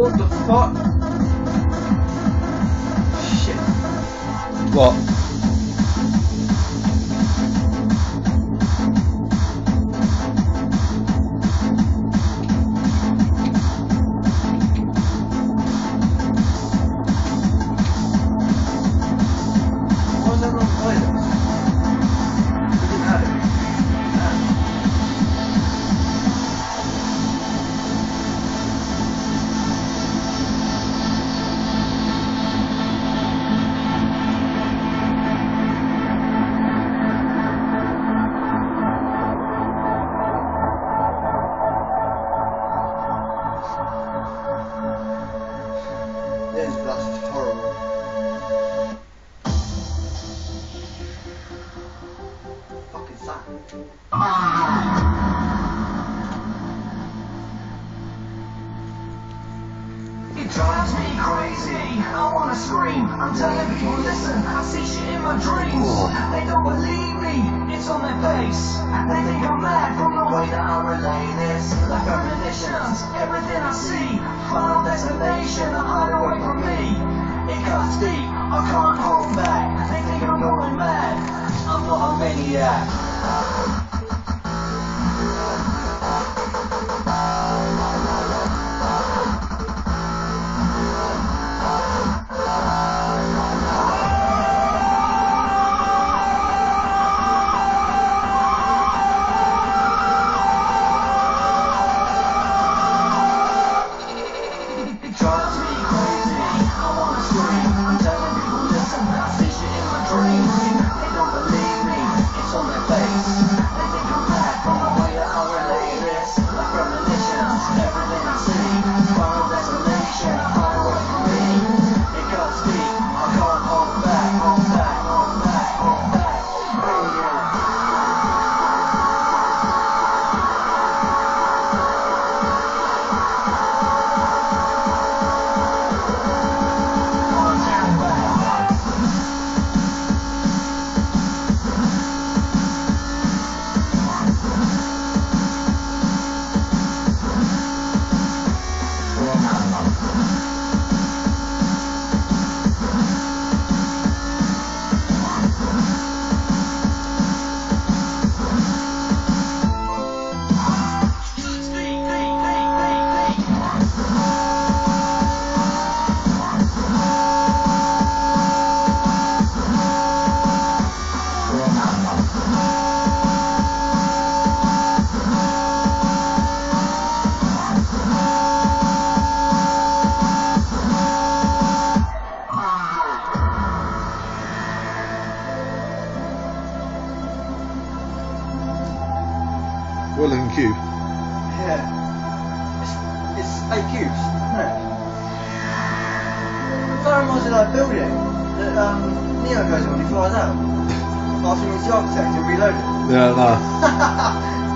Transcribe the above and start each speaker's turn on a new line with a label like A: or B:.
A: What the fuck? Shit.
B: What?
A: It
C: drives me crazy. I wanna scream. I'm telling people, listen, I see shit in my dreams. They don't believe me. It's on their face. They think I'm mad from the way that I relay this. Like premonitions, everything I see. Final destination, a hide away from me. It cuts deep. I can't hold back. They think I'm going mad. I'm not a maniac.
B: What looking cube?
A: Yeah. It's, it's eight cubes, isn't it? Of reminds me of that building that um, Neo goes on when he flies out. After he meets the architect and Reloaded.
B: Yeah, no.